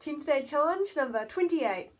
10 Day Challenge number 28.